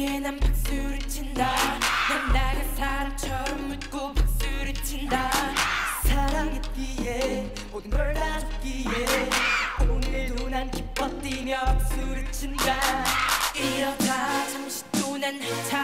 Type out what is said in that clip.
거기에 난 박수를 친다. 난 나가 사람처럼 묻고 박수를 친다. 사랑했기에 모든 걸 다 줬기에 오늘도 난 기뻐 뛰며 박수를 친다. 이러다 잠시 또난자